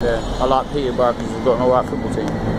Yeah, I like Peterborough because we've got an alright football team.